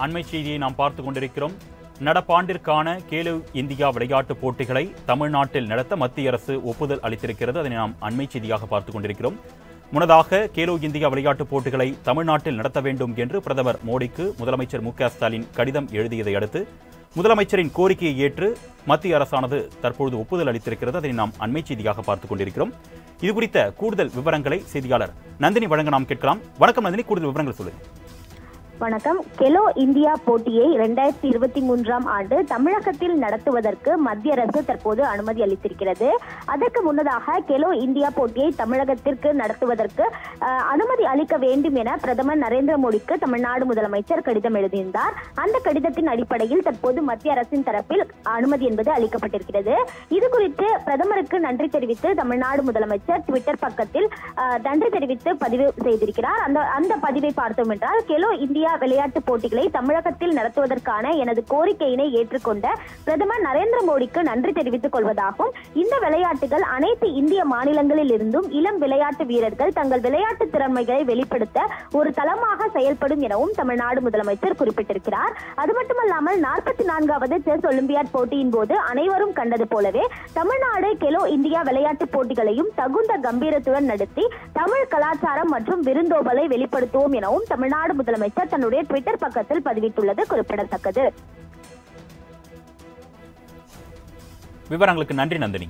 அண்மை செய்தியை நாம் பார்த்து கொண்டிருக்கிறோம். நடப்பாண்டிற்கான கேலோ இந்தியா விளையாட்டுப் போட்டிகளை தமிழ்நாட்டில் நடத்த மத்திய அரசு ஒப்புதல் அளித்திருக்கிறது. அதனை நாம் அண்மை செய்தியாக பார்த்து கொண்டிருக்கிறோம். முன்னதாக கேலோ இந்தியா விளையாட்டுப் போட்டிகளை தமிழ்நாட்டில் நடத்த வேண்டும் என்று பிரதமர் மோடிக்கு முதலமைச்சர் மு ஸ்டாலின் கடிதம் எழுதியதை அடுத்து முதலமைச்சரின் கோரிக்கையை ஏற்று மத்திய அரசானது தற்பொழுது ஒப்புதல் அளித்திருக்கிறது. அதை நாம் அண்மை செய்தியாக பார்த்துக் கொண்டிருக்கிறோம். இது குறித்த கூடுதல் விவரங்களை செய்தியாளர் நந்தினி வழங்க நாம் கேட்கலாம். வணக்கம் நந்தினி கூடுதல் விவரங்கள் சொல்லுங்கள் வணக்கம். கெலோ இந்தியா போட்டியை இரண்டாயிரத்தி இருபத்தி மூன்றாம் ஆண்டு தமிழகத்தில் நடத்துவதற்கு மத்திய அரசு தற்போது அனுமதி அளித்திருக்கிறது. அதற்கு முன்னதாக கெலோ இந்தியா போட்டியை தமிழகத்திற்கு நடத்துவதற்கு அனுமதி அளிக்க வேண்டும் என பிரதமர் நரேந்திர மோடிக்கு தமிழ்நாடு முதலமைச்சர் கடிதம் எழுதியிருந்தார். அந்த கடிதத்தின் அடிப்படையில் தற்போது மத்திய அரசின் தரப்பில் அனுமதி என்பது அளிக்கப்பட்டிருக்கிறது. இது குறித்து பிரதமருக்கு நன்றி தெரிவித்து தமிழ்நாடு முதலமைச்சர் ட்விட்டர் பக்கத்தில் நன்றி தெரிவித்து பதிவு செய்திருக்கிறார். அந்த அந்த பதிவை பார்த்தோம் என்றால் கெலோ இந்தியா இந்தியா விளையாட்டு போட்டிகளை தமிழகத்தில் நடத்துவதற்கான எனது கோரிக்கையினை ஏற்றுக்கொண்ட பிரதமர் நரேந்திர மோடிக்கு நன்றி தெரிவித்துக் கொள்வதாகவும் இந்த விளையாட்டுகள் அனைத்து இந்திய மாநிலங்களில் இருந்தும் இளம் விளையாட்டு வீரர்கள் தங்கள் விளையாட்டு திறமைகளை வெளிப்படுத்த ஒரு தளமாக செயல்படும் எனவும் தமிழ்நாடு முதலமைச்சர் குறிப்பிட்டிருக்கிறார். அது மட்டுமல்லாமல் நாற்பத்தி நான்காவது செஸ் ஒலிம்பியாட் போட்டியின் போது அனைவரும் கண்டது போலவே தமிழ்நாடு கெலோ இந்தியா விளையாட்டுப் போட்டிகளையும் தகுந்த கம்பீரத்துடன் நடத்தி தமிழ் கலாச்சாரம் மற்றும் விருந்தோபலை வெளிப்படுத்துவோம் எனவும் தமிழ்நாடு முதலமைச்சர் தன்னுடைய ட்விட்டர் பக்கத்தில் பதிவிட்டுள்ளது குறிப்பிடத்தக்கது. விவரங்களுக்கு நன்றி நந்தினி.